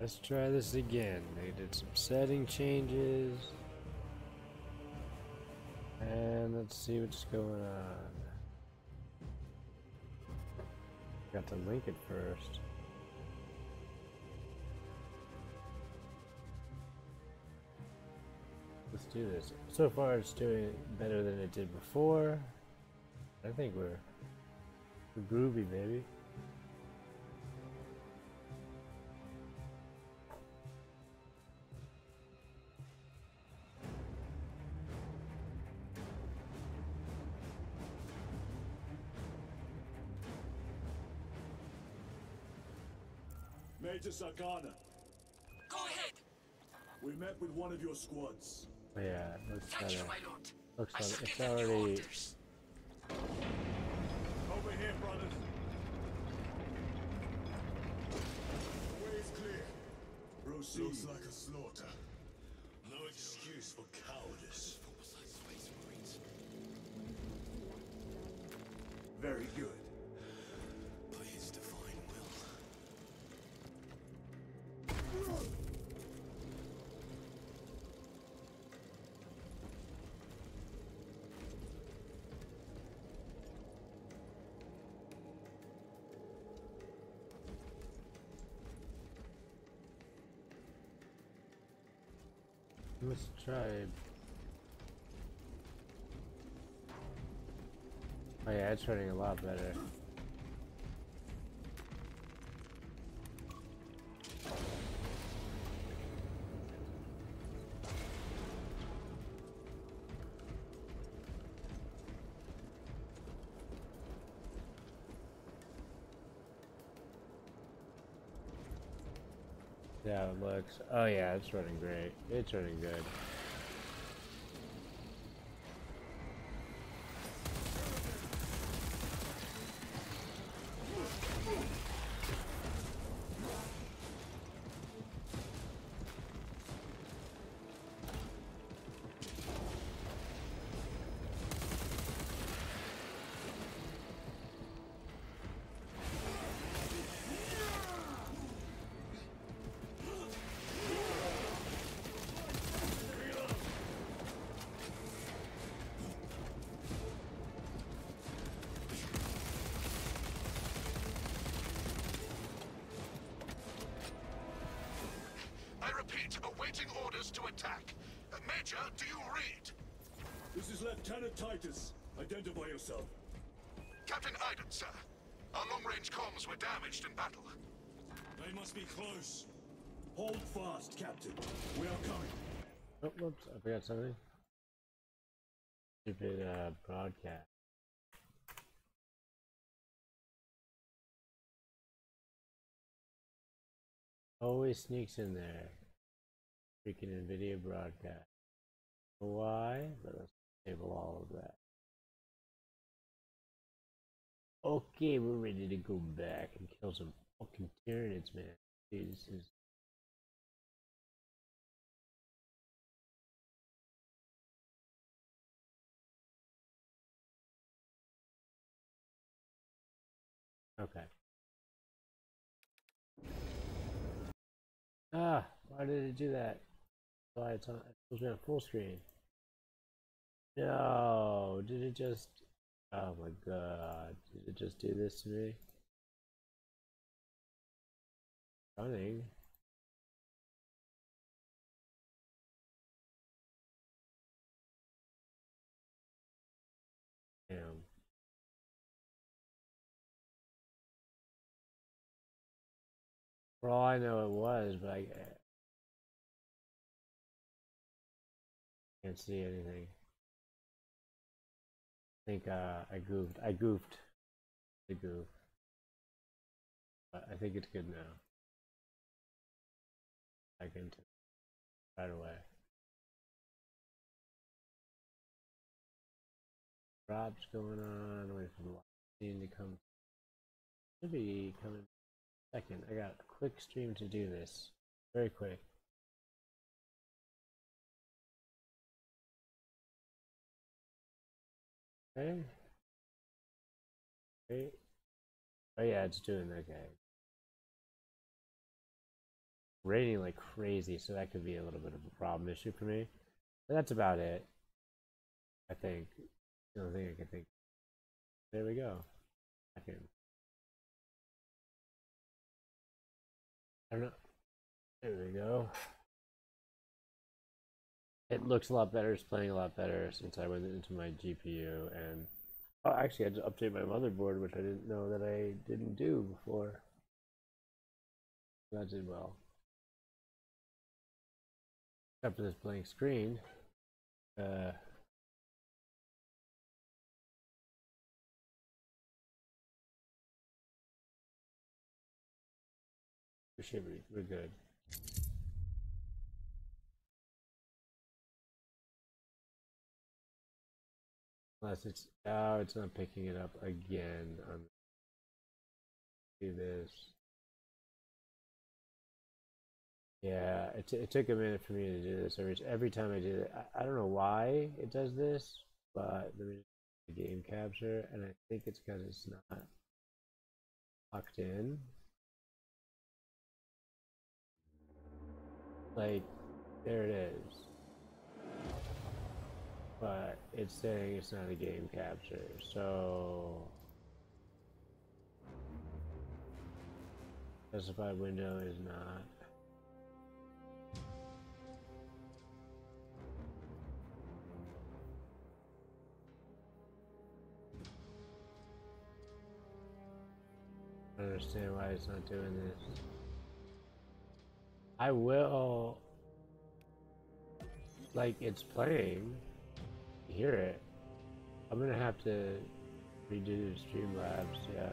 Let's try this again. They did some setting changes. And let's see what's going on. Got to link it first. Let's do this. So far it's doing better than it did before. I think we're, we're groovy, baby. Major Sakana, Go ahead. we met with one of your squads. Oh, yeah, looks Thank you, better. my lord. Looks I like it's give them already orders. Over here, brothers. The way is clear. Proceed. Looks like a slaughter. No excuse for cowardice. Very good. Let's try. Oh yeah, it's running a lot better. Yeah, it looks. Oh yeah, it's running great. It's running good. Major, do you read? This is Lieutenant Titus. Identify yourself. Captain Iden, sir. Our long-range comms were damaged in battle. They must be close. Hold fast, Captain. We are coming. Oh, whoops, I forgot something. Stupid uh, broadcast. Always sneaks in there. Freaking NVIDIA broadcast. Why? Let's disable all of that. Okay, we're ready to go back and kill some fucking Tyranids, man. Dude, this is Okay. Ah, why did it do that? It's on, supposed on full screen. No, did it just, oh my god, did it just do this to me? Running. Damn. For all I know, it was, but I can't see anything. I think uh, I goofed. I goofed. The goof. But I think it's good now. Back into right away. Drops going on. Wait for the live scene to come. Should be coming second. I got a quick stream to do this. Very quick. Okay. Wait. Oh yeah, it's doing okay. raining like crazy, so that could be a little bit of a problem issue for me. But that's about it. I think. The only thing I can think. There we go. I can. I don't know. There we go. It looks a lot better. It's playing a lot better since I went into my GPU and oh, actually, I had to update my motherboard, which I didn't know that I didn't do before. That did well. Except for this blank screen. Uh. We're good. Unless it's oh, it's not picking it up again. On do this. Yeah, it, it took a minute for me to do this. Every every time I do it, I, I don't know why it does this, but let me just the game capture, and I think it's because it's not locked in. Like, there it is. But it's saying it's not a game capture, so specified window is not. I understand why it's not doing this. I will. Like, it's playing. Hear it. I'm gonna have to redo Streamlabs, yeah.